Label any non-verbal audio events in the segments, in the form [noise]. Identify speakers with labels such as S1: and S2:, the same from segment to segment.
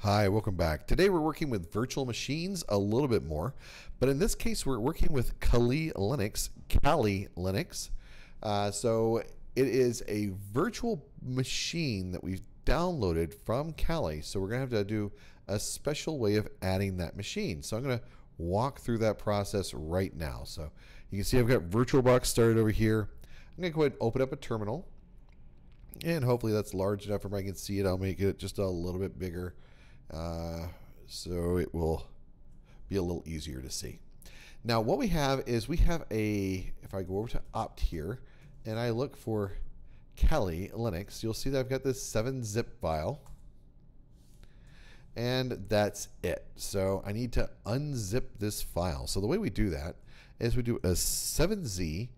S1: Hi, welcome back. Today we're working with virtual machines a little bit more, but in this case we're working with Kali Linux, Kali Linux. Uh, so it is a virtual machine that we've downloaded from Kali. So we're to have to do a special way of adding that machine. So I'm to walk through that process right now. So you can see I've got VirtualBox started over here. I'm to go ahead and open up a terminal. And hopefully that's large enough for I can see it. I'll make it just a little bit bigger uh, so it will be a little easier to see. Now what we have is we have a, if I go over to opt here and I look for Kali Linux, you'll see that I've got this 7-zip file and that's it. So I need to unzip this file. So the way we do that is we do a 7z,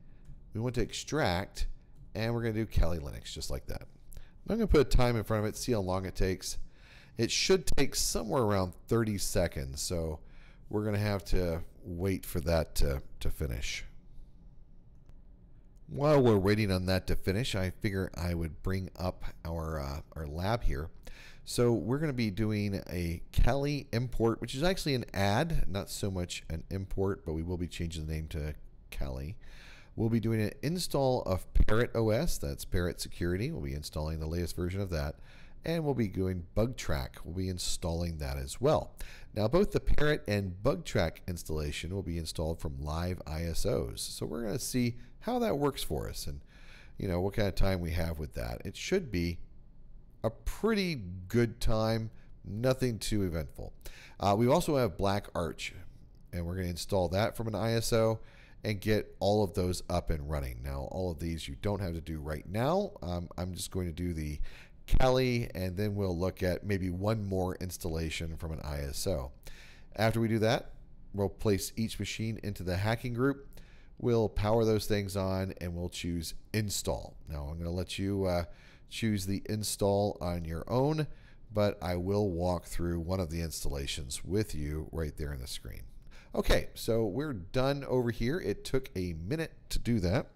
S1: we want to extract, and we're going to do Kali Linux just like that. I'm going to put a time in front of it, see how long it takes. It should take somewhere around 30 seconds, so we're going to have to wait for that to, to finish. While we're waiting on that to finish, I figure I would bring up our, uh, our lab here. So we're going to be doing a Kali import, which is actually an add, not so much an import, but we will be changing the name to Kali. We'll be doing an install of Parrot OS, that's Parrot Security. We'll be installing the latest version of that and we'll be doing Bugtraq. We'll be installing that as well. Now, both the Parrot and Bugtraq installation will be installed from live ISOs. So we're going to see how that works for us and you know what kind of time we have with that. It should be a pretty good time, nothing too eventful. Uh, we also have Black Arch, and we're going to install that from an ISO and get all of those up and running. Now, all of these you don't have to do right now. Um, I'm just going to do the Kali, and then we'll look at maybe one more installation from an ISO. After we do that, we'll place each machine into the hacking group. We'll power those things on and we'll choose install. Now I'm going to let you uh, choose the install on your own, but I will walk through one of the installations with you right there in the screen. Okay, so we're done over here. It took a minute to do that.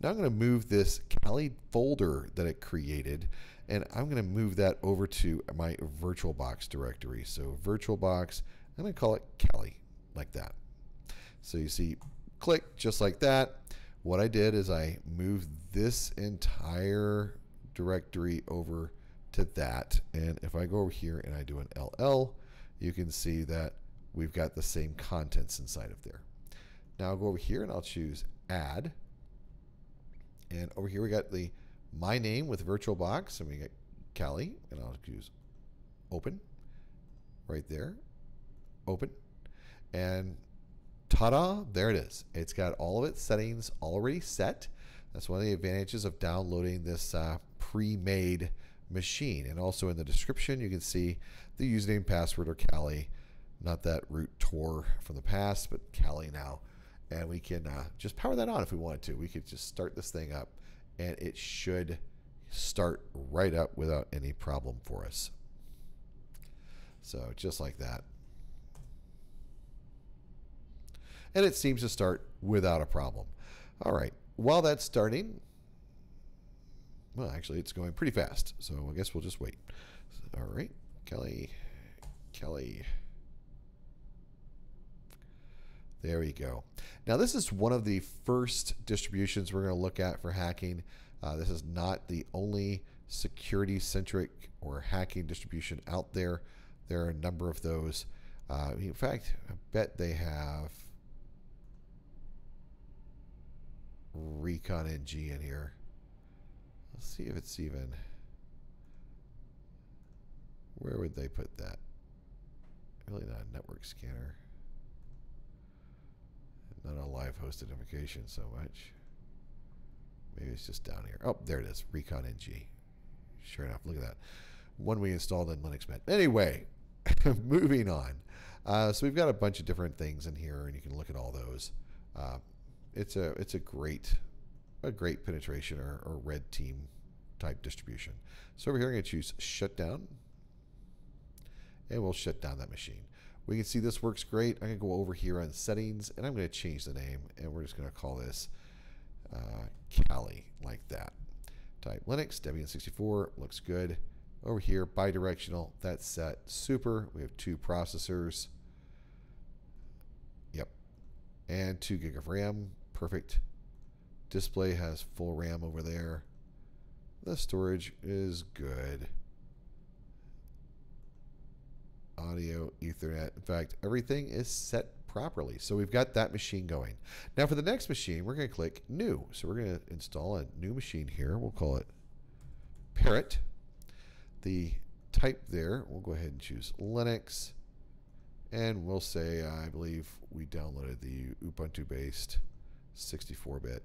S1: Now I'm going to move this Kali folder that it created and I'm going to move that over to my VirtualBox directory. So VirtualBox, I'm going to call it Kali, like that. So you see, click just like that. What I did is I moved this entire directory over to that. And if I go over here and I do an LL, you can see that we've got the same contents inside of there. Now I'll go over here and I'll choose add. And over here we got the my name with VirtualBox, and we get Kali, and I'll use open right there, open, and ta-da, there it is. It's got all of its settings already set. That's one of the advantages of downloading this uh, pre-made machine. And also in the description, you can see the username, password, or Kali. Not that root toor from the past, but Kali now. And we can uh, just power that on if we wanted to. We could just start this thing up and it should start right up without any problem for us. So just like that. And it seems to start without a problem. All right, while that's starting, well, actually, it's going pretty fast. So I guess we'll just wait. All right, Kelly, Kali. There we go. Now this is one of the first distributions we're going to look at for hacking. Uh, this is not the only security centric or hacking distribution out there. There are a number of those. Uh, in fact, I bet they have Recon NG in here. Let's see if it's even. Where would they put that? Really not a network scanner. Not a live host identification so much. Maybe it's just down here. Oh, there it is. Recon NG. Sure enough, look at that. One we installed in Linux Mint. Anyway, [laughs] moving on. Uh, so we've got a bunch of different things in here, and you can look at all those. Uh, it's a it's a great a great penetration or, or red team type distribution. So over here, I'm going to choose shutdown, and we'll shut down that machine. We can see this works great. I'm going to go over here on settings and I'm going to change the name and we're just going to call this uh, Kali like that. Type Linux, Debian 64, looks good. Over here, bidirectional, that's set. Super, we have two processors. Yep. And 2 gig of RAM, perfect. Display has full RAM over there. The storage is good. Audio, Ethernet. In fact, everything is set properly. So we've got that machine going. Now for the next machine, we're going to click New. So we're going to install a new machine here. We'll call it Parrot. The type there, we'll go ahead and choose Linux. And we'll say, I believe we downloaded the Ubuntu based 64 bit.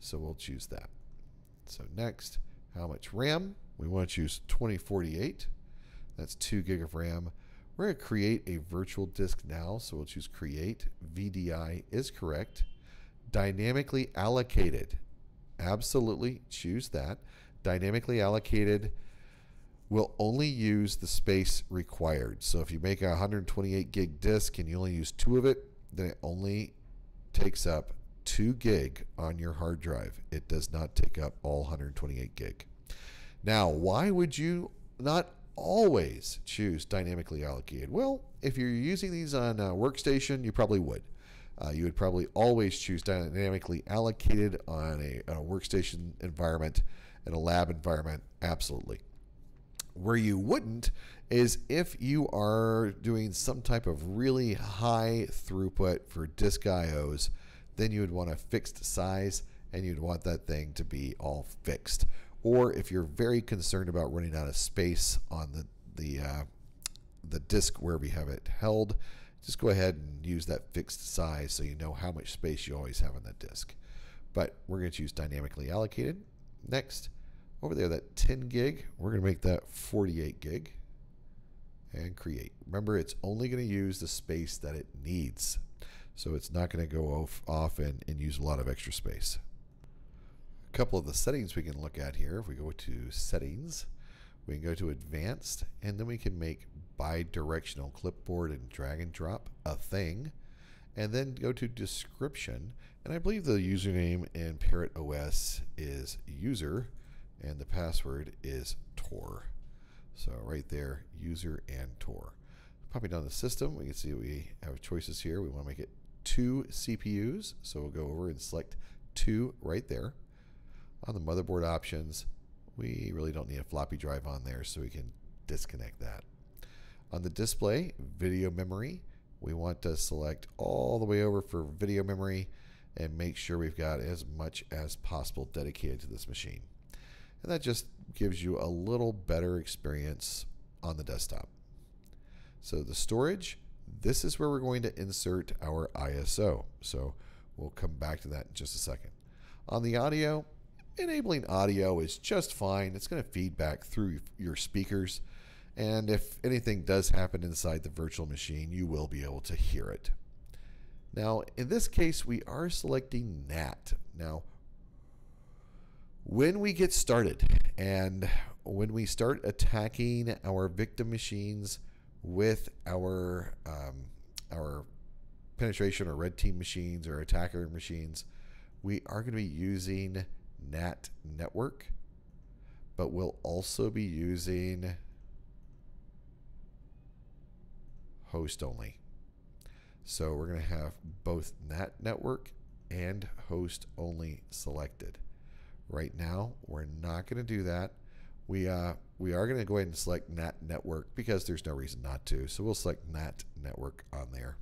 S1: So we'll choose that. So next, how much RAM? We want to choose 2048. That's 2 gig of RAM. We're going to create a virtual disk now. So we'll choose create. VDI is correct. Dynamically allocated. Absolutely choose that. Dynamically allocated will only use the space required. So if you make a 128 gig disk and you only use two of it, then it only takes up 2 gig on your hard drive. It does not take up all 128 gig. Now, why would you not always choose dynamically allocated? Well, if you're using these on a workstation, you probably would. Uh, you would probably always choose dynamically allocated on a, on a workstation environment and a lab environment. Absolutely. Where you wouldn't is if you are doing some type of really high throughput for disk IOs then you would want a fixed size and you'd want that thing to be all fixed. Or if you're very concerned about running out of space on the the uh, the disk where we have it held, just go ahead and use that fixed size so you know how much space you always have on that disk. But we're going to choose dynamically allocated. Next, over there, that 10 gig, we're going to make that 48 gig and create. Remember, it's only going to use the space that it needs. So it's not going to go off, off and, and use a lot of extra space. Couple of the settings we can look at here. If we go to settings, we can go to advanced and then we can make bi-directional clipboard and drag and drop a thing and then go to description and I believe the username in Parrot OS is user and the password is toor. So right there, user and toor. Popping down the system, we can see we have choices here. We want to make it two CPUs. So we'll go over and select two right there. On the motherboard options, we really don't need a floppy drive on there, so we can disconnect that. On the display, video memory, we want to select all the way over for video memory and make sure we've got as much as possible dedicated to this machine. And that just gives you a little better experience on the desktop. So the storage, this is where we're going to insert our ISO. So we'll come back to that in just a second. On the audio, enabling audio is just fine. It's going to feed back through your speakers. And if anything does happen inside the virtual machine, you will be able to hear it. Now, in this case, we are selecting NAT. Now, when we get started and when we start attacking our victim machines, with our um, our penetration or red team machines or attacker machines, we are going to be using NAT network, but we'll also be using host only. So we're going to have both NAT network and host only selected. Right now, we're not going to do that. We uh, we are going to go ahead and select NAT network because there's no reason not to. So we'll select NAT network on there.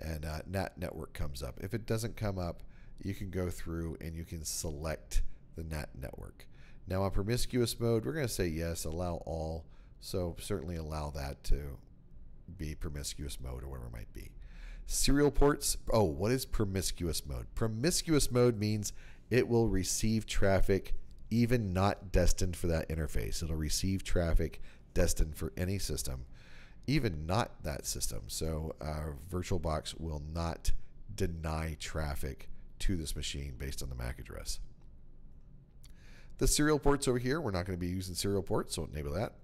S1: And uh, NAT network comes up. If it doesn't come up, you can go through and you can select the NAT network. Now on promiscuous mode, we're going to say yes, allow all. So certainly allow that to be promiscuous mode or whatever it might be. Serial ports. Oh, what is promiscuous mode? Promiscuous mode means it will receive traffic even not destined for that interface. It'll receive traffic destined for any system, even not that system. So uh, VirtualBox will not deny traffic to this machine based on the MAC address. The serial ports over here, we're not going to be using serial ports, so enable that.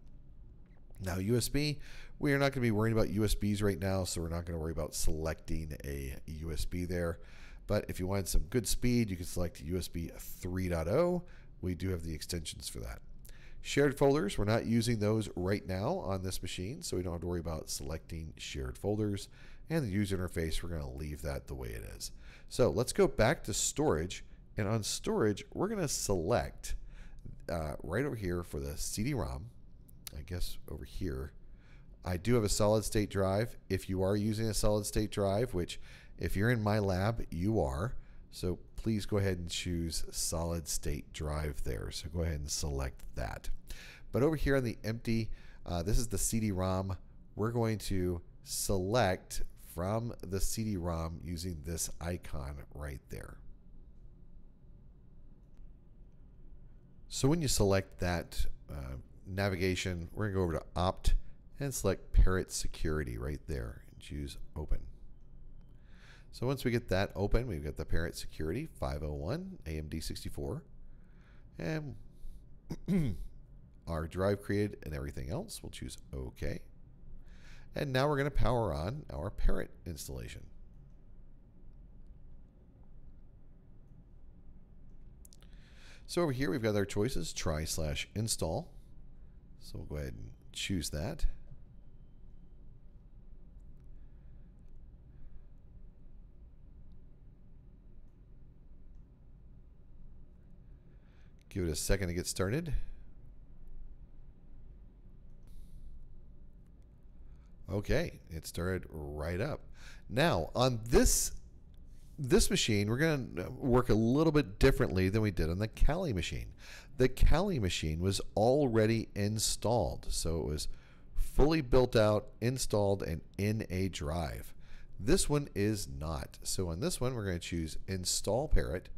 S1: Now USB, we are not going to be worrying about USBs right now, so we're not going to worry about selecting a USB there. But if you wanted some good speed, you can select USB 3.0 we do have the extensions for that. Shared folders, we're not using those right now on this machine, so we don't have to worry about selecting shared folders. And the user interface, we're going to leave that the way it is. So let's go back to storage. And on storage, we're going to select uh, right over here for the CD-ROM. I guess over here. I do have a solid state drive. If you are using a solid state drive, which if you're in my lab, you are. So please go ahead and choose solid state drive there. So go ahead and select that. But over here on the empty, uh, this is the CD-ROM. We're going to select from the CD-ROM using this icon right there. So when you select that uh, navigation, we're going to go over to Opt and select Parrot Security right there and choose Open. So once we get that open, we've got the Parrot Security 501 AMD64 and [clears throat] our drive created and everything else. We'll choose OK. And now we're going to power on our Parrot installation. So over here we've got our choices, try slash install. So we'll go ahead and choose that. Give it a second to get started. Okay, it started right up. Now, on this this machine, we're going to uh, work a little bit differently than we did on the Kali machine. The Kali machine was already installed, so it was fully built out, installed, and in a drive. This one is not. So on this one, we're going to choose Install Parrot.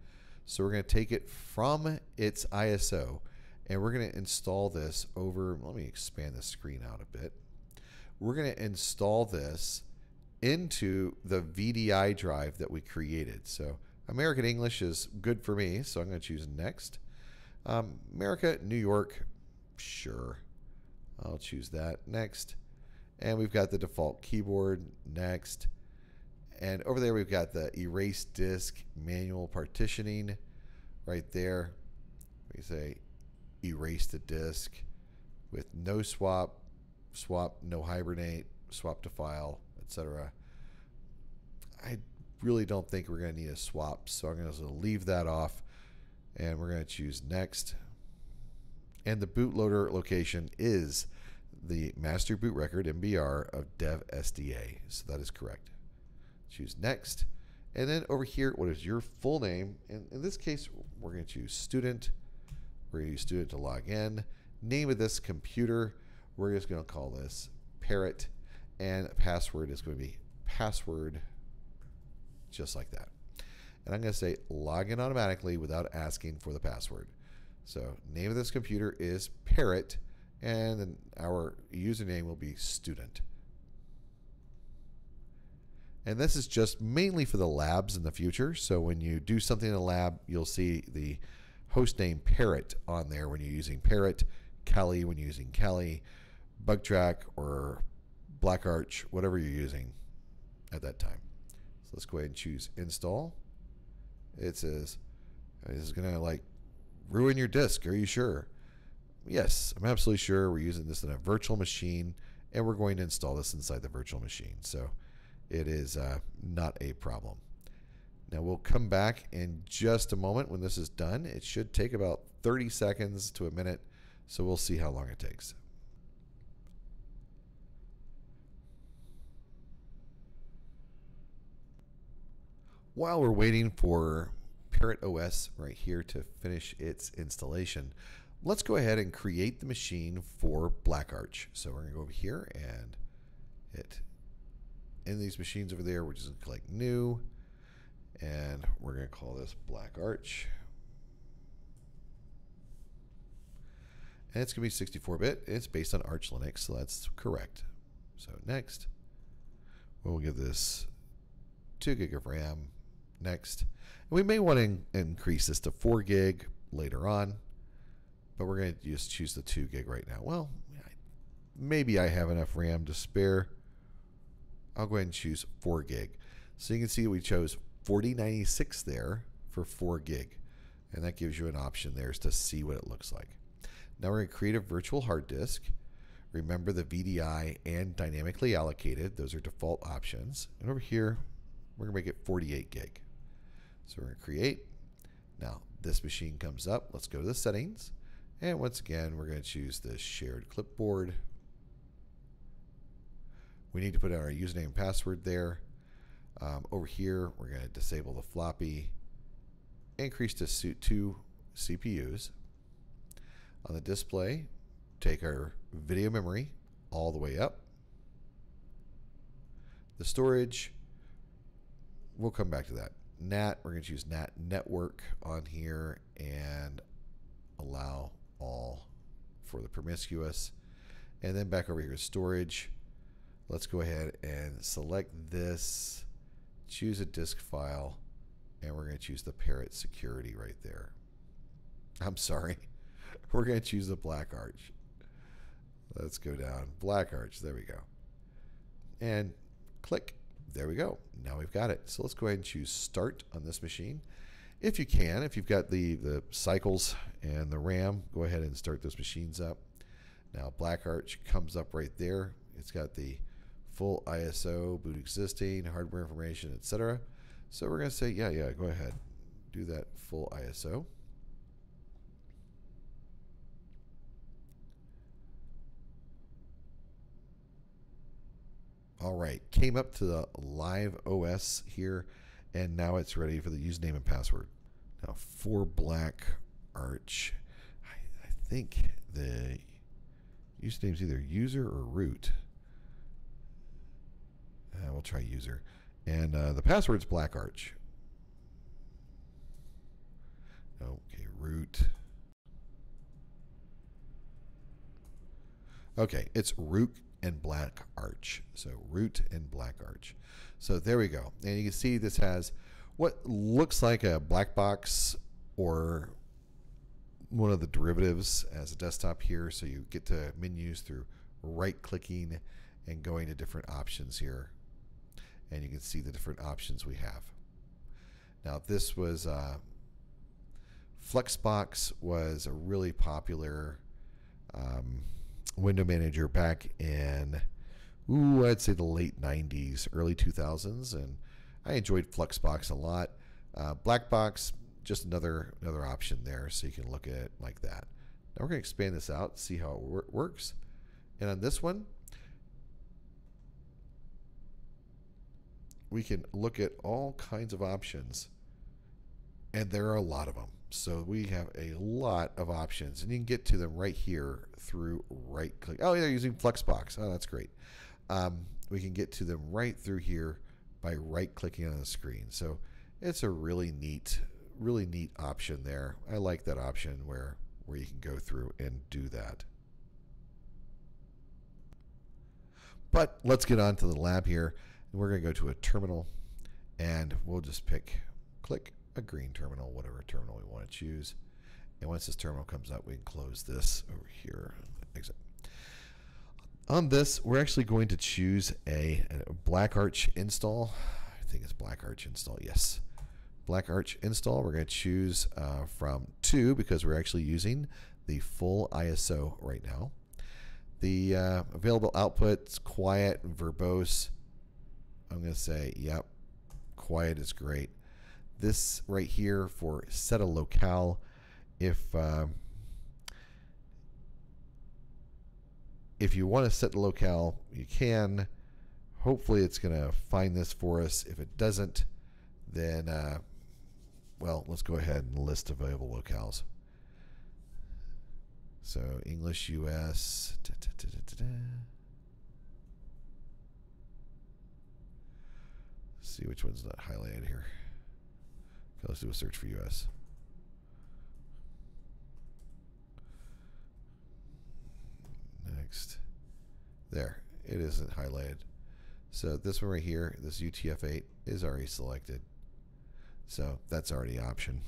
S1: So we're going to take it from its ISO, and we're going to install this over, let me expand the screen out a bit. We're going to install this into the VDI drive that we created. So American English is good for me, so I'm going to choose next. Um, America, New York, sure. I'll choose that next. And we've got the default keyboard next. And over there we've got the erase disk manual partitioning right there. We say erase the disk with no swap, swap, no hibernate, swap to file, etc. I really don't think we're going to need a swap, so I'm going to leave that off and we're going to choose next. And the bootloader location is the master boot record MBR of dev SDA. So that is correct. Choose next. And then over here, what is your full name? And in this case, we're going to choose student. We're going to use student to log in. Name of this computer, we're just going to call this parrot and password is going to be password just like that. And I'm going to say login automatically without asking for the password. So name of this computer is parrot and our username will be student. And this is just mainly for the labs in the future. So when you do something in a lab, you'll see the host name Parrot on there when you're using Parrot, Kali when you're using Kali, Bugtraq, or Black Arch, whatever you're using at that time. So let's go ahead and choose install. It says, this is going to like ruin your disk. Are you sure? Yes, I'm absolutely sure. We're using this in a virtual machine and we're going to install this inside the virtual machine. So it is uh, not a problem. Now we'll come back in just a moment when this is done. It should take about 30 seconds to a minute. So we'll see how long it takes. While we're waiting for Parrot OS right here to finish its installation, let's go ahead and create the machine for Black Arch. So we're going to go over here and hit in these machines over there. We're just going to click New, and we're going to call this Black Arch. And it's going to be 64-bit. It's based on Arch Linux, so that's correct. So next, we'll give this 2 gig of RAM, next. And we may want to increase this to 4 gig later on, but we're going to just choose the 2 gig right now. Well, maybe I have enough RAM to spare. I'll go ahead and choose 4 gig. So you can see we chose 4096 there for 4 gig. And that gives you an option there to see what it looks like. Now we're going to create a virtual hard disk. Remember the VDI and dynamically allocated. Those are default options. And over here, we're going to make it 48 gig. So we're going to create. Now this machine comes up. Let's go to the settings. And once again, we're going to choose the shared clipboard. We need to put in our username and password there. Um, over here, we're going to disable the floppy, increase to suit two CPUs. On the display, take our video memory all the way up. The storage, we'll come back to that. NAT, we're going to choose NAT network on here and allow all for the promiscuous. And then back over here, storage. Let's go ahead and select this, choose a disk file, and we're going to choose the Parrot security right there. I'm [laughs] sorry. We're going to choose the black arch. Let's go down. Black arch. There we go. And click. There we go. Now we've got it. So let's go ahead and choose start on this machine. If you can, if you've got the, the cycles and the RAM, go ahead and start those machines up. Now Black Arch comes up right there. It's got the full ISO, boot existing, hardware information, etc. So we're going to say, yeah, yeah, go ahead. Do that full ISO. All right, came up to the live OS here, and now it's ready for the username and password. Now for Black Arch, I, I think the username is either user or root. Uh, we'll try user. And uh, the password's Black Arch. Okay, root. Okay, it's root and black arch. So root and black arch. So there we go. And you can see this has what looks like a Blackbox or one of the derivatives as a desktop here. So you get to menus through right clicking and going to different options here. And you can see the different options we have. Now this was uh, Fluxbox was a really popular um, window manager back in, ooh, I'd say the late 90s, early 2000s, and I enjoyed Fluxbox a lot. Uh, Blackbox, just another another option there, so you can look at it like that. Now we're going to expand this out, see how it wor works. And on this one, we can look at all kinds of options, and there are a lot of them. So we have a lot of options, and you can get to them right here through right click. Oh, they're using Fluxbox. Oh, that's great. Um, we can get to them right through here by right clicking on the screen. So it's a really neat, really neat option there. I like that option where where you can go through and do that. But let's get on to the lab here. We're going to go to a terminal, and we'll just pick click a green terminal, whatever terminal we want to choose. And once this terminal comes up, we can close this over here. Exit. On this, we're actually going to choose a, a Black Arch install. I think it's Black Arch install. Yes. Black Arch install. We're going to choose uh, from two because we're actually using the full ISO right now. The uh, available outputs, quiet and verbose. I'm going to say, yep, quiet is great this right here for set a locale. If uh, if you want to set the locale, you can. Hopefully, it's going to find this for us. If it doesn't, then uh, well, let's go ahead and list available locales. So English US. Da, da, da, see which one's not highlighted here. Okay, let's do a search for US. Next. There. It isn't highlighted. So this one right here, this UTF-8, is already selected. So that's already option.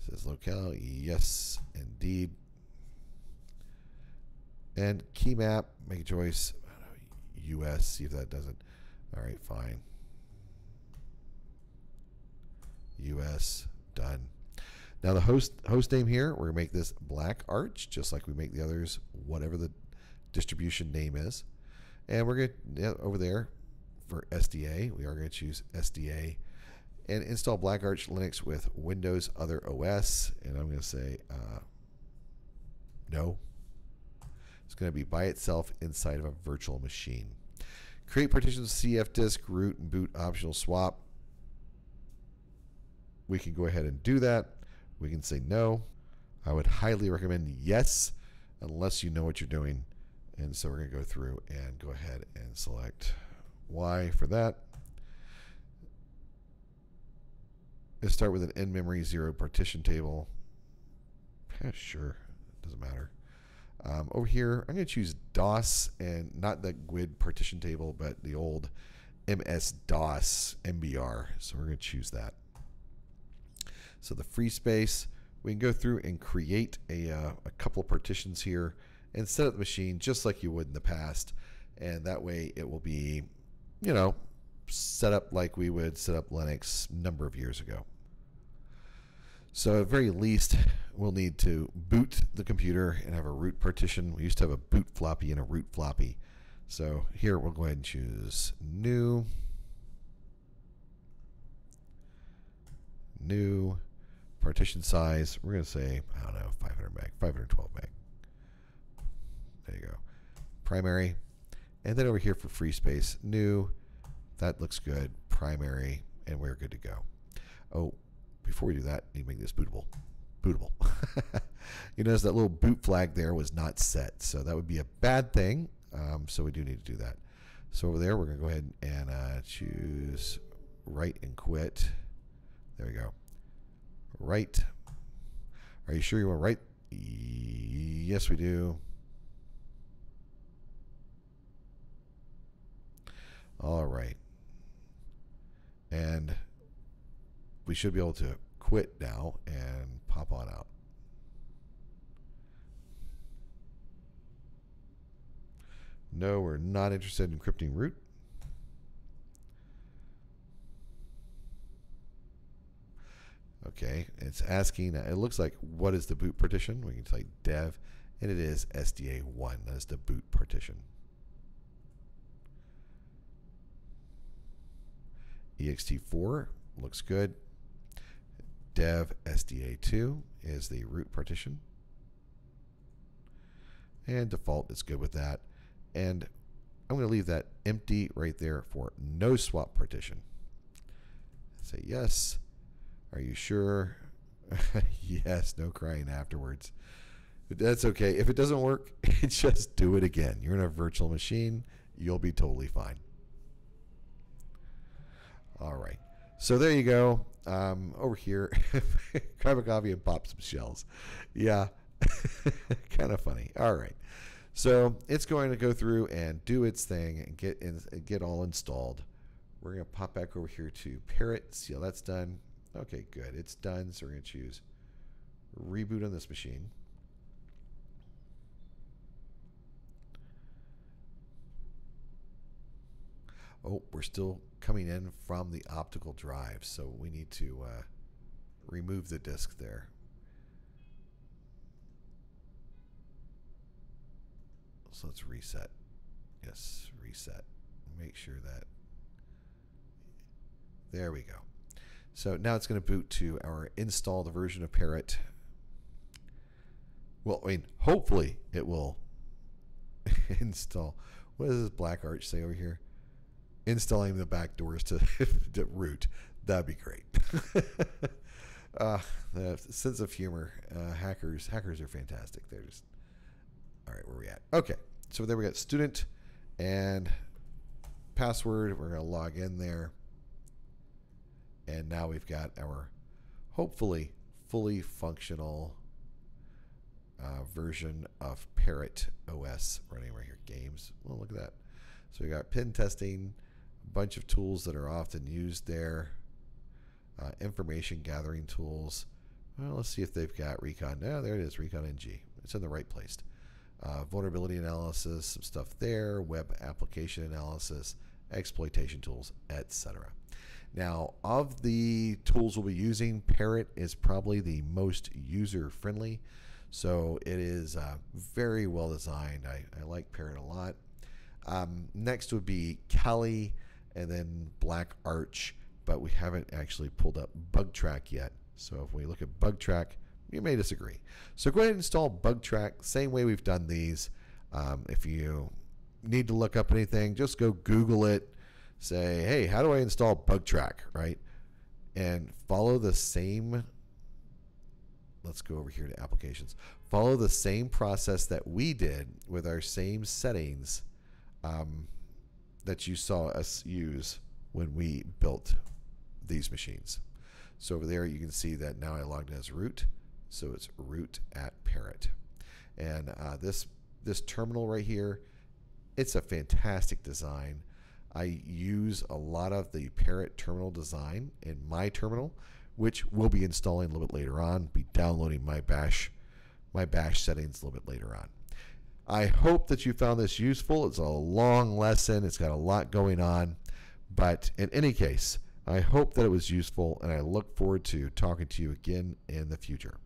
S1: It says locale, yes, indeed. And key map, make a choice. US, see if that doesn't. All right, fine. US, done. Now the host host name here, we're gonna make this Black Arch, just like we make the others, whatever the distribution name is. And we're gonna yeah, over there for SDA, we are gonna choose SDA and install Black Arch Linux with Windows Other OS. And I'm gonna say uh, no. It's gonna be by itself inside of a virtual machine. Create partitions cfdisk, root, and boot optional swap. We can go ahead and do that. We can say no. I would highly recommend yes, unless you know what you're doing. And so we're going to go through and go ahead and select Y for that. Let's start with an in memory zero partition table. Yeah, sure, doesn't matter. Um, over here, I'm going to choose DOS and not the GUID partition table, but the old MS DOS MBR. So we're going to choose that. So the free space, we can go through and create a, uh, a couple of partitions here and set up the machine just like you would in the past. And that way it will be, you know, set up like we would set up Linux a number of years ago. So at very least, we'll need to boot the computer and have a root partition. We used to have a boot floppy and a root floppy. So here we'll go ahead and choose new, new partition size. We're going to say, I don't know, 500 meg, 512 meg. There you go. Primary. And then over here for free space, new. That looks good. Primary. And we're good to go. Oh, before we do that, you make this bootable. Bootable. [laughs] you notice that little boot flag there was not set. So that would be a bad thing. Um, so we do need to do that. So over there, we're going to go ahead and uh, choose write and quit. There we go. Write. Are you sure you want write? Yes, we do. All right. And we should be able to quit now and pop on out. No, we're not interested in encrypting root. Okay, it's asking, it looks like what is the boot partition? We can type dev, and it is SDA1. That is the boot partition. ext4 looks good. Dev SDA2 is the root partition. And default is good with that. And I'm going to leave that empty right there for no swap partition. Say yes. Are you sure? [laughs] yes, no crying afterwards. That's okay. If it doesn't work, [laughs] just do it again. You're in a virtual machine. You'll be totally fine. All right. So there you go. Um, over here, [laughs] grab a coffee and pop some shells. Yeah, [laughs] kind of funny. All right. So it's going to go through and do its thing and get in, get all installed. We're going to pop back over here to Parrot, see how that's done. Okay, good. It's done. So we're going to choose reboot on this machine. Oh, we're still coming in from the optical drive, so we need to uh, remove the disk there. So let's reset. Yes, reset. Make sure that. There we go. So now it's going to boot to our installed version of Parrot. Well, I mean, hopefully it will [laughs] install. What does this black arch say over here? Installing the backdoors to, [laughs] to root. That'd be great. [laughs] uh, the sense of humor. Uh, hackers, hackers are fantastic. They're just all right. Where we at? Okay, so there we got student and password. We're gonna log in there, and now we've got our hopefully fully functional uh, version of Parrot OS running right here. Games. Well, look at that. So we got pin testing bunch of tools that are often used there. Uh, information gathering tools. Well, let's see if they've got Recon. Yeah, there it is, Recon NG. It's in the right place. Uh, vulnerability analysis, some stuff there, web application analysis, exploitation tools, etc. Now, of the tools we'll be using, Parrot is probably the most user friendly. So it is uh, very well designed. I, I like Parrot a lot. Um, next would be Kali and then Black Arch, but we haven't actually pulled up Bugtraq yet. So if we look at Bugtraq, you may disagree. So go ahead and install Bugtraq, same way we've done these. Um, if you need to look up anything, just go Google it. Say, hey, how do I install Bugtraq, right? And follow the same. Let's go over here to applications. Follow the same process that we did with our same settings um, that you saw us use when we built these machines. So over there, you can see that now I logged as root. So it's root at parrot. And uh, this this terminal right here, it's a fantastic design. I use a lot of the Parrot terminal design in my terminal, which we'll be installing a little bit later on. Be downloading my bash, my bash settings a little bit later on. I hope that you found this useful. It's a long lesson. It's got a lot going on, but in any case, I hope that it was useful, and I look forward to talking to you again in the future.